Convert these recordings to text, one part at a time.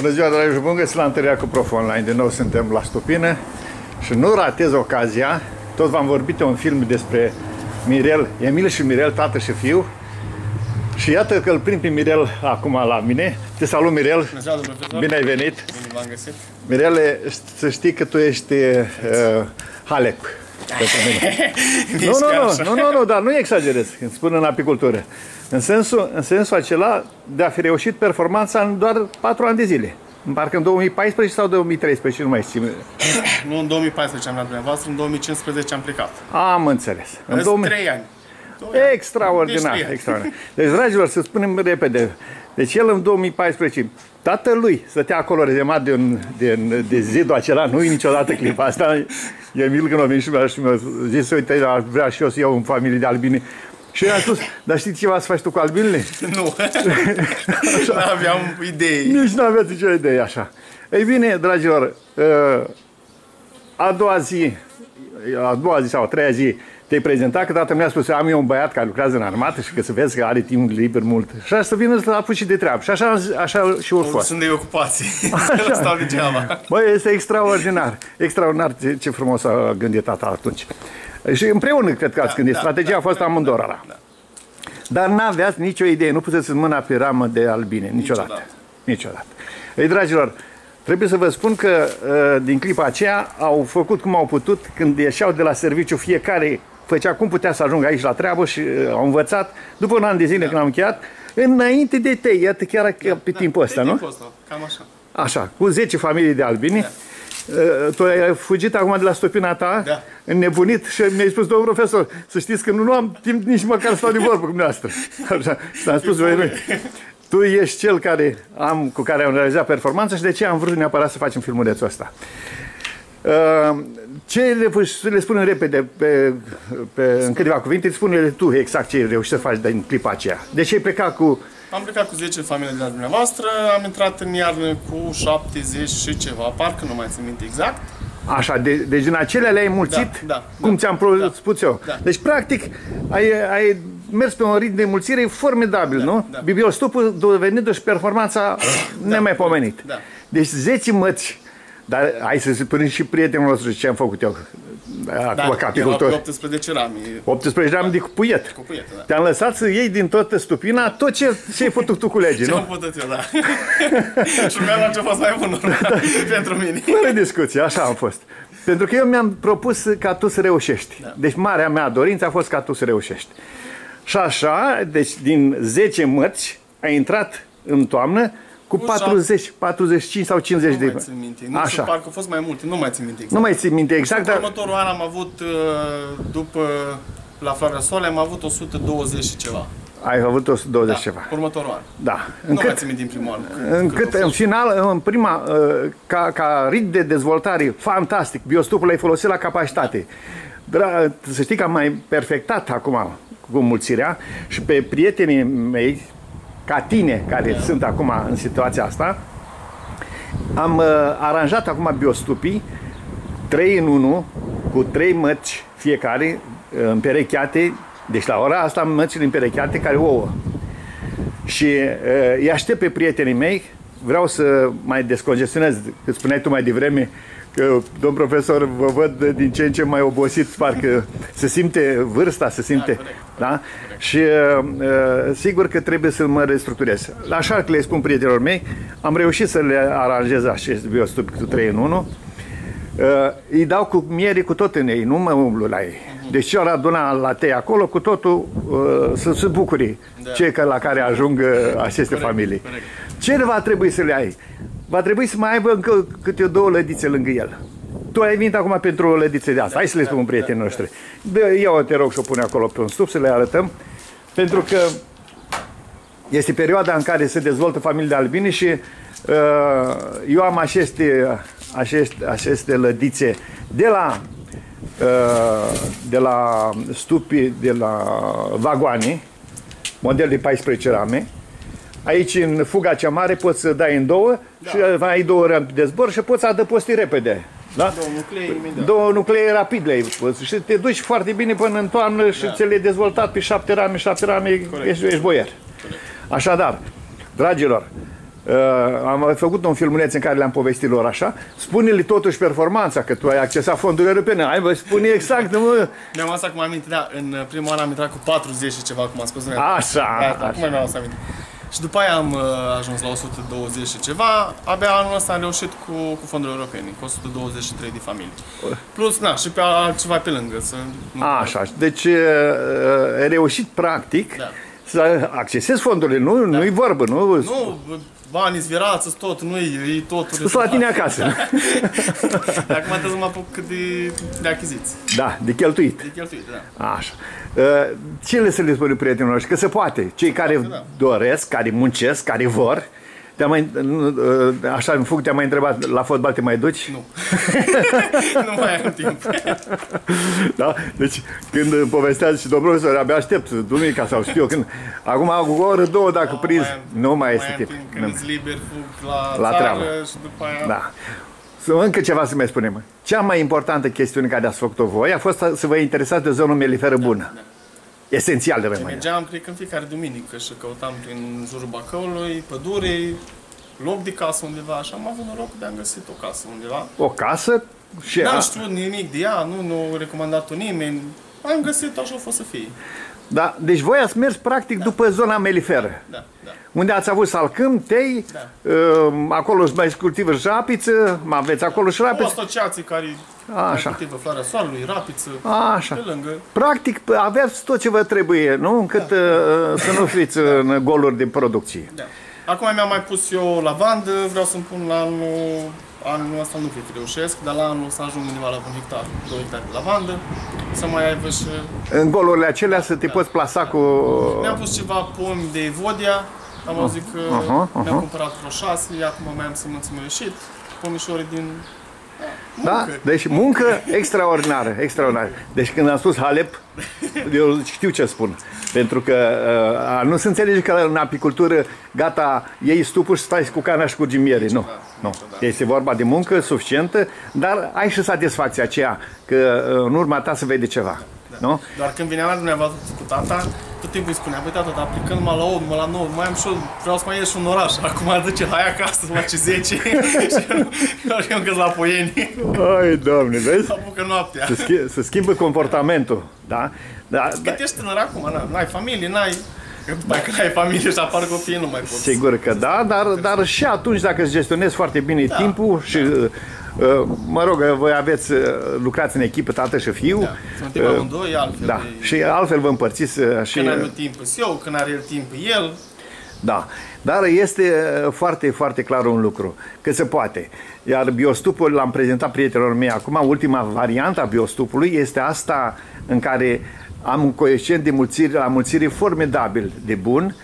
Bună ziua, dragi bun găsit la întâlnirea cu Prof Online. Din nou suntem la Stupină și nu ratez ocazia. Tot v-am vorbit de un film despre Mirel, Emil și Mirel, tată și fiu. Și iată că îl prind pe Mirel acum la mine. Te salut, Mirel. Bună ziua, domnule profesor. Bine ai venit. Bine v-am găsit. Mirele, să știi că tu ești uh, Halep. Pentru mine. Nici Nu, nu, chiar nu, așa. nu, nu, nu, dar nu exagerez când spun în apicultură. În sensul, în sensul acela de a fi reușit performanța în doar 4 ani de zile. Parcă în 2014 sau 2013, nu mai știu. Nu în 2014 am dat dumneavoastră, în 2015 am plecat. Am înțeles. În În 2000... 3 ani. Doi ani. Extraordinar, Deci trei ani. extraordinar. Deci, dragilor, să spunem repede. Deci el în 2014, tatălui stătea acolo rezemat de, un, de, de zidul acela, nu niciodată clipa asta. Emil când a venit și mi-a, și mi-a zis, uite, aș vrea și eu să iau în familie de albine. Și eu i-am spus, dar știi ceva să faci tu cu albinele? Nu. Nu aveam idei. Nici nu aveți nicio idee așa. Ei bine, dragilor, uh, a doua zi, a doua zi sau a treia zi, te-ai prezentat, că tata mi-a spus, am eu un băiat care lucrează în armată și că să vezi că are timp liber mult. Și așa să vină să apuci și de treabă. Și așa, așa și ur fost. Sunt de ocupații. Nu stau degeaba. Băi, este extraordinar. Extraordinar ce, ce frumos a gândit tata atunci. Și împreună cred că ați gândit. Strategia a fost amândor ala. Da. Dar n-aveați nicio idee, nu puteți să mâna pe ramă de albine, niciodată. Niciodată. Niciodată. Ei, dragilor, trebuie să vă spun că uh, din clipa aceea au făcut cum au putut când ieșeau de la serviciu fiecare făcea cum putea să ajungă aici la treabă și uh, au învățat, după un an de zile când am încheiat, înainte de tei, iată chiar pe timpul ăsta, Da. Pe nu? timpul ăsta, cam așa. Așa, cu 10 familii de albini. Uh, Tu ai fugit acum de la stopina ta, Da. înnebunit și mi-ai spus, domnul profesor, să știți că nu, nu am timp nici măcar să stau de vorbă cu dumneavoastră. Așa, și am spus, "Băi, nu, tu ești cel care am, cu care am realizat performanță și de ce am vrut neapărat să facem filmulețul ăsta. Uh, Ce le, să le spunem repede, pe, pe, în câteva cuvinte, spune-le tu exact ce ai reușit să faci din clipa aceea. De ce ai plecat cu Am plecat cu 10 familii de la dumneavoastră, am intrat în iarnă cu 70 și ceva, parcă nu mai țin minte exact. Așa, de, deci din acelea le-ai mulțit, Da, da, cum da, ți-am pro- da, spus eu. da. Deci, practic, ai, ai mers pe un ritm de mulțire formidabil, nu? da. Bibliostupul dovedindu-și performanța nemaipomenit. da. Deci 10 măți, dar hai să spunem și prietenul nostru ce am făcut eu. Acum, ca Da, erau apicultor. 18 rami. 18 de ani de cupuiet. Cupuiet, da. Te-am lăsat să iei din toată stupina tot ce, ce ai putut tu culege, Ce nu? am putut eu, da. și mi-am luat ce a fost mai bun Da. pentru mine. Fără discuție, așa am fost. Pentru că eu mi-am propus ca tu să reușești. Da. Deci marea mea dorință a fost ca tu să reușești. Și așa, deci din 10 mărți, ai intrat în toamnă cu Cu 40, 45 sau 50 Nu de mai țin minte. Nu Așa. știu, parcă au fost mai multe, nu mai țin minte exact. Nu mai țin minte exact, dar Următorul an am avut, uh, după la Floarea Sole, am avut 120 și ceva. ai avut 120 Da, ceva. următorul an. Da. Nu mai Încât, țin minte din primul an. cât- încât cât a în fost. final, în prima, uh, ca, ca ritm de dezvoltare fantastic, biostupul l-ai folosit la capacitate. Dra- să știi că am mai perfectat acum cu mulțirea și pe prietenii mei, ca tine, care sunt acum în situația asta, am uh, aranjat acum biostupii 3 în 1 cu 3 măci fiecare uh, împerecheate, deci la ora asta măcile împerecheate care ouă. Și uh, îi aștept pe prietenii mei, vreau să mai descongestionez, că spuneai tu mai devreme, că, domn profesor, vă văd din ce în ce mai obosit, parcă se simte vârsta, se simte, corect. Da? Și uh, uh, sigur că trebuie să mă restructurez. Așa că le spun prietenilor mei, am reușit să le aranjez acest biostup cu 3 în 1, Uh, îi dau cu miere cu tot în ei, nu mă umblu la ei. Deci ce ori aduna la tei acolo, cu totul uh, să se bucuri Da. cei că, la care ajung uh, aceste Corect, familii. corect. Ce va trebui să le ai? Va trebui să mai aibă încă câte două lădițe lângă el. Tu ai venit acum pentru o lădiță de asta. Hai să le spun prietenii noștri. Dă, ia-o, te rog, și o pune acolo pe un stup să le arătăm. Pentru că este perioada în care se dezvoltă familii de albine și uh, eu am aceste, aceste, aceste lădițe de la uh, de la stupi, de la vagoane, model de 14 rame. Aici, în fuga cea mare, poți să dai în două da. și ai două rampi de zbor și poți adăposti repede. Da? Două nuclee imediat. Două nuclee rapid le poți și te duci foarte bine până în toamnă și Da. ți le dezvoltat pe șapte rame, șapte rame, Corect. ești, ești boier. Așadar, dragilor, Uh, am făcut un filmuleț în care le-am povestit lor așa. Spune-le totuși performanța, că tu ai accesat fondurile europene. Hai, vă spune exact, mă. Mi-am asta cum aminte, da, în primul an am intrat cu 40 și ceva, cum a spus Așa, Da, da, așa. acum mi-am asta aminte. Și după aia am uh, ajuns la 120 și ceva, abia anul ăsta am reușit cu, cu fonduri europene, cu 123 de familii. Plus, na, și pe altceva pe lângă. Să nu Așa, deci uh, uh, reușit practic Da. să accesezi fondurile, nu, nu-i vorbă, nu? Nu, banii zvirați, tot, nu e totul. Sunt la tine acasă. Acum trebuie să mă apuc de, de achiziți, Da, de cheltuit. de cheltuit, da. Așa. Uh, Ce le să le spune prietenilor noștri? Că se poate. Cei care da. doresc, care muncesc, care vor. Te mai, nu, uh, așa în fug te-am mai întrebat, la fotbal te mai duci? Nu. nu mai am timp. Da? Deci când povestează și domnul profesor, abia aștept duminica sau știu eu când. Acum o oră, două dacă prins, nu mai este am timp. timp. Nu. Când îți liber, fug la, La țară treabă. și după aia... Da. Să încă ceva să mai spunem. Cea mai importantă chestiune care ați făcut-o voi a fost să vă interesați de zonă meliferă bună. da. Esențial de rămâne. Mergeam, cred că în fiecare duminică și căutam prin jurul Bacăului, pădure, loc de casă undeva și am avut noroc de am găsit o casă undeva. O casă și N-am a, știut nimic de ea, nu nu recomandat-o nimeni. Am găsit așa a fost să fie. da, deci voi ați mers practic după zona meliferă. Da, da. Unde ați avut salcâm, tei, Da. uh, acolo își mai cultivă și rapiță, mai aveți acolo și O rapiță. asociație care Așa. mai cultivă floarea soarelui, rapiță, Așa. pe lângă. Practic aveți tot ce vă trebuie, nu? Încât uh, să nu fiți în goluri de producție. Da. Acum mi-am mai pus eu lavandă, vreau să-mi pun la anul, anul ăsta nu cred că reușesc, dar la anul să ajung undeva la un hectar, două hectare de lavandă, să mai aibă și... În golurile acelea să te poți plasa cu... Mi-am pus ceva pomi de vodia, am auzit că aha, aha. mi-am cumpărat vreo șase, acum mai am sămânță mi ieșit, pomișori din... Da? muncă. Deci muncă extraordinară, extraordinară. Deci când am spus Halep, eu știu ce spun. Pentru că uh, nu se înțelege că în apicultură, gata, iei stupul și stai cu cana și cu miere. Nu, nu. niciodată. Este vorba de muncă suficientă, dar ai și satisfacția aceea că uh, în urma ta se vede ceva. Nu? Doar când venea la dumneavoastră cu tata, tot timpul îi spunea, băi tata, dar plecând mă la 8, mă la 9, mai am și eu, vreau să mai ieși în oraș. Acum zice, hai acasă, mă face 10 și eu, eu încă la poieni. Ai, doamne, vezi? Apucă noaptea. Se, schi- se schimbă comportamentul, da? Da, da, Cât ești tânăr acum, na, n-ai familie, n-ai... Că după aia când ai familie și apar copii, nu mai poți. Sigur că da, dar, dar și atunci dacă îți gestionezi foarte bine da, timpul și, uh, uh, mă rog, voi aveți, uh, lucrați în echipă, tată și fiu, Da, suntem amândoi, altfel. da, e- și altfel vă împărțiți uh, și... Când am eu timp, sunt eu, când are el timp, el. Da, dar este uh, foarte, foarte clar un lucru, că se poate. Iar biostupul l-am prezentat prietenilor mei acum, ultima variantă a biostupului este asta în care am un coeficient de mulțire, la mulțire formidabil de bun,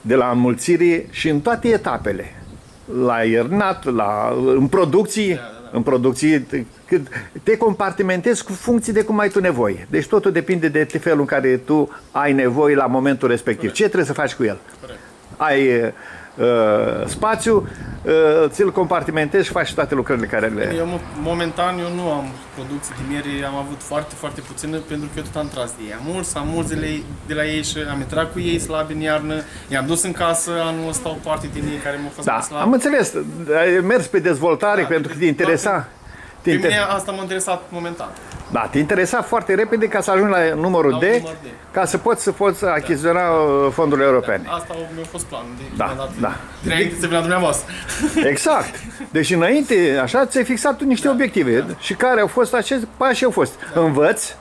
de la mulțire și în toate etapele. La iernat, la, în producții, în producții, te- cât, te compartimentezi cu funcții de cum ai tu nevoie. Deci totul depinde de felul în care tu ai nevoie la momentul respectiv. Ce trebuie să faci cu el? Corect. ai uh, spațiu, uh, ți-l compartimentezi și faci toate lucrările care le... Eu, mo- momentan, eu nu am producții de miere, am avut foarte, foarte puțină, pentru că eu tot am tras de ei. Am mulți, am mulți de la, ei, de la ei și am intrat cu ei slab în iarnă, i-am dus în casă anul ăsta o parte din ei care m-au fost Da, mai slab. am înțeles. Ai mers pe dezvoltare Da, pentru că te pe interesa. Te Pe mine inter... asta m-a interesat momentan. Da, te interesa foarte repede ca să ajungi la numărul La D, un număr D. ca să poți să poți achiziționa uh, fondurile europene. Asta mi-a fost planul de Da, mi-a dat da. Dinainte să vină la dumneavoastră. Exact. Deci înainte, așa, ți-ai fixat tu niște obiective. Și care au fost acești pași au fost. Învăț,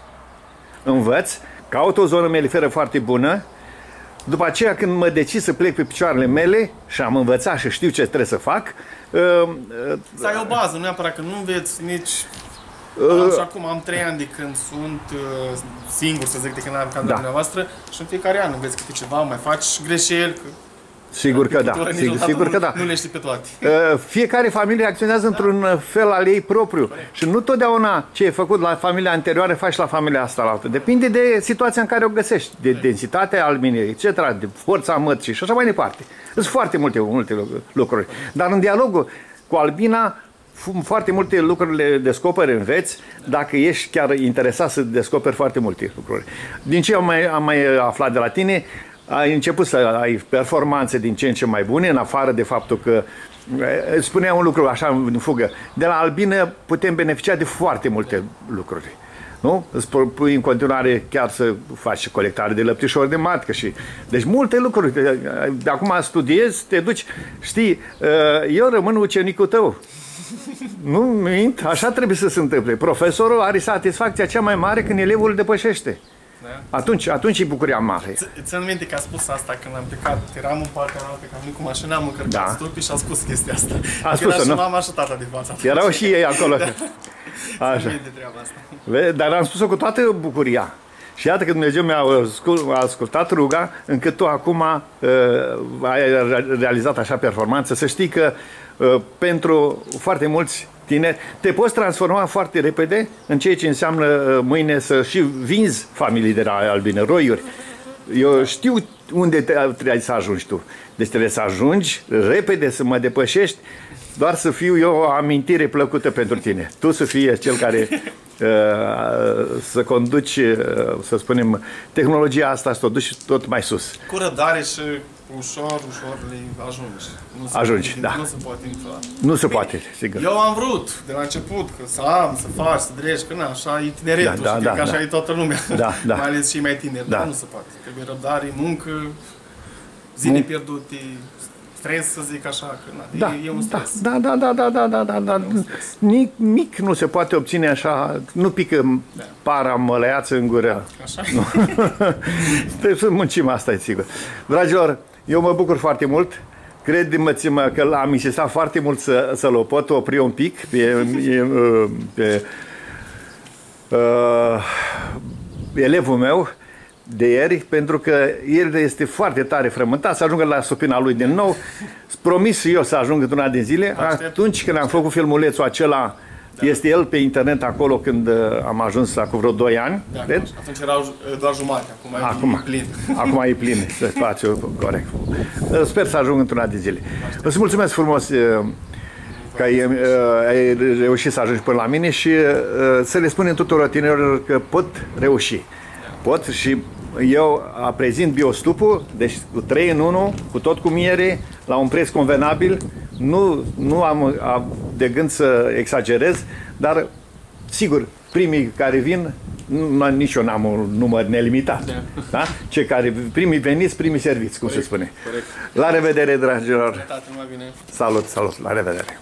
învăț, caut o zonă meliferă foarte bună, după aceea când mă decid să plec pe picioarele mele și am învățat și știu ce trebuie să fac, uh, uh, Să ai o bază, nu neapărat că nu înveți nici... Uh. Și acum am trei ani de când sunt uh, singur, să zic, de când am ca Da. dumneavoastră și în fiecare an înveți câte ceva, mai faci greșeli. Că sigur că da, cultura sigur, niciodată sigur că nu, da. Nu le știi pe toate. Uh, Fiecare familie acționează într-un uh, fel al ei propriu și nu totdeauna ce e făcut la familia anterioară faci la familia asta la altă. Depinde de situația în care o găsești, de densitatea alminei, etc., de forța mății și așa mai departe. Sunt foarte multe, multe lu- lucruri. Dar în dialogul cu Albina fu- foarte multe lucruri le descoperi, înveți, dacă ești chiar interesat să descoperi foarte multe lucruri. Din ce am mai, am mai aflat de la tine, ai început să ai performanțe din ce în ce mai bune, în afară de faptul că eh, spunea un lucru așa în fugă. De la albină putem beneficia de foarte multe lucruri. Nu? Îți pui în continuare chiar să faci colectare de lăptișori de matcă și... Deci multe lucruri. De acum studiezi, te duci, știi, eh, eu rămân ucenicul tău. Nu mint, așa trebuie să se întâmple. Profesorul are satisfacția cea mai mare când elevul îl depășește. Da. Atunci, atunci e bucuria mare. Ți-am minte că a spus asta când am plecat, eram în partea altă, că am venit cu mașina, am încărcat da. stulpii și a spus chestia asta. A spus și nu? mama și tata de față. Erau și ei acolo. da. Așa. De treaba asta. Dar am spus-o cu toată bucuria. Și iată că Dumnezeu mi-a ascultat ruga, încât tu acum uh, ai realizat așa performanță. Să știi că uh, pentru foarte mulți tineri, te poți transforma foarte repede în ceea ce înseamnă uh, mâine să și vinzi familii de la albine, roiuri. Eu știu unde trebuie să ajungi tu. Deci trebuie să ajungi repede, să mă depășești, doar să fiu eu o amintire plăcută pentru tine. Tu să fii cel care uh, să conduci, uh, să spunem, tehnologia asta, să o duci tot mai sus. Cu răbdare și ușor, ușor le ajungi. Nu se Ajungi, poate, da. Nu se poate niciodată. Nu se poate, sigur. Eu am vrut de la început că să am, să faci, să dregi, că na, așa e tineretul, Da, da, știi, da, că așa da. e toată lumea. Da, da. Mai ales și mai tineri, Da. dar nu se poate. Trebuie răbdare, muncă, zile Mun- pierdute, stres să zic așa, că na, Da, e, e un da, stres. da, da, da, da, da, da, da, da. Nic, mic nu se poate obține așa, nu pică Da. para măleață în gură. Așa? Trebuie să muncim, asta e sigur. Dragilor, eu mă bucur foarte mult. Crede-mă că am insistat foarte mult să, să-l o pot opri un pic pe, pe, pe uh, elevul meu de ieri, pentru că el este foarte tare frământat, să ajungă la supina lui din nou. Promis eu să ajung într-una din zile. Aștept. Atunci când am făcut filmulețul acela, este el pe internet acolo când uh, am ajuns acum vreo 2 ani. Da, cred. atunci erau ju- doar jumate, acum, Acum, e plin. acum e plin spațiu, corect. Sper să ajung într-una de zile. Îți mulțumesc frumos uh, că ai, uh, ai reușit să ajungi până la mine și uh, să le spunem tuturor tinerilor că pot reuși. Pot și eu a prezint biostupul, deci cu 3 în 1, cu tot cu miere, la un preț convenabil. Nu, nu am, am de gând să exagerez, dar sigur, primii care vin, nu, nici eu n-am un număr nelimitat. Da. Da? Cei care, primii veniți, primii serviți, cum se spune. corect. La revedere, dragilor! Tată, numai bine. Salut, salut, la revedere!